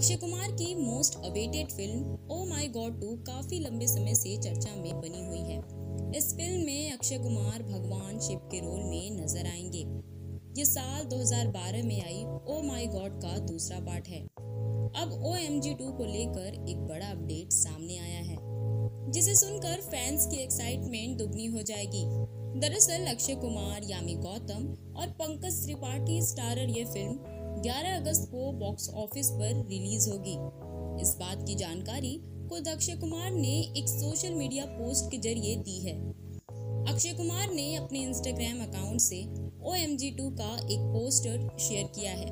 अक्षय कुमार की most awaited film oh my God two काफ़ी लंबे समय से चर्चा में बनी हुई है। इस फ़िल्म में अक्षय कुमार भगवान शिव के रोल में नज़र आएँगे। ये साल 2012 में आई ओ माई गॉड का दूसरा पार्ट है। अब ओ एम जी टू को लेकर एक बड़ा अपडेट सामने आया है, जिसे सुनकर फैंस की एक्साइटमेंट दुगनी हो जाएगी। दरअसल अक्षय कुमार, यामी गौतम और पंकज त्रिपाठी स्टारर ये फ़िल्म 11 अगस्त को बॉक्स ऑफ़िस पर रिलीज़ होगी। इस बात की जानकारी खुद अक्षय कुमार ने एक सोशल मीडिया पोस्ट के ज़रिए दी है। अक्षय कुमार ने अपने इंस्टाग्राम अकाउंट से ओ एम जी टू का एक पोस्टर शेयर किया है।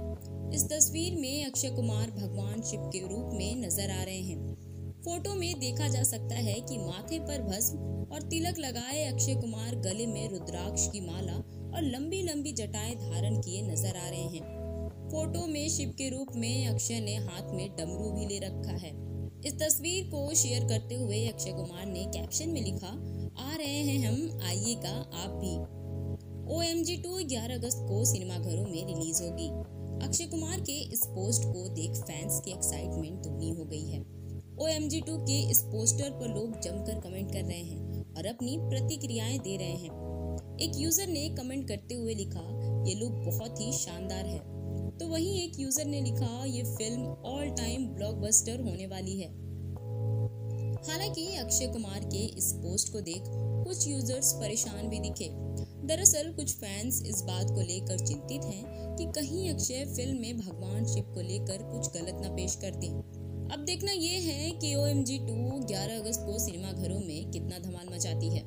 इस तस्वीर में अक्षय कुमार भगवान शिव के रूप में नज़र आ रहे हैं। फ़ोटो में देखा जा सकता है कि माथे पर भस्म और तिलक लगाए अक्षय कुमार गले में रुद्राक्ष की माला और लंबी लंबी जटाएँ धारण किए नज़र आ रहे हैं। फ़ोटो में शिव के रूप में अक्षय ने हाथ में डमरू भी ले रखा है। इस तस्वीर को शेयर करते हुए अक्षय कुमार ने कैप्शन में लिखा, आ रहे हैं हम, आइएगा आप भी। ओ एम जी टू ग्यारह अगस्त को सिनेमाघरों में रिलीज़ होगी। अक्षय कुमार के इस पोस्ट को देख फैंस की एक्साइटमेंट दुगनी हो गई है। ओ एम जी टू के इस पोस्टर पर लोग जमकर कमेंट कर रहे हैं और अपनी प्रतिक्रियाएँ दे रहे हैं। एक यूज़र ने कमेंट करते हुए लिखा, ये लुक बहुत ही शानदार है। तो वहीं एक यूज़र ने लिखा, ये फ़िल्म ऑल टाइम ब्लॉकबस्टर होने वाली है. हालाँकि अक्षय कुमार के इस पोस्ट को देख कुछ यूज़र्स परेशान भी दिखे। दरअसल कुछ फैंस इस बात को लेकर चिंतित हैं कि कहीं अक्षय फ़िल्म में भगवान शिव को लेकर कुछ गलत न पेश कर दें। अब देखना ये है कि ओ एम जी टू ग्यारह अगस्त को सिनेमाघरों में कितना धमाल मचाती है।